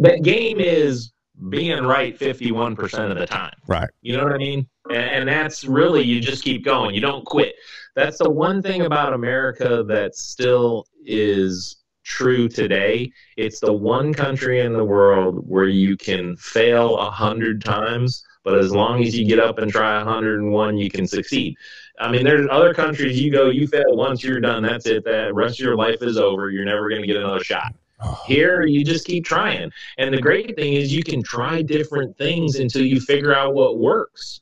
that game is being right 51% of the time. Right. You know what I mean? And, and, that's really, you just keep going. You don't quit. That's the one thing about America that still is true today. It's the one country in the world where you can fail a hundred times, but as long as you get up and try 101, you can succeed. I mean, there's other countries you go, you fail once, you're done. That's it. That rest of your life is over. You're never going to get another shot. Here, you just keep trying. And the great thing is, you can try different things until you figure out what works.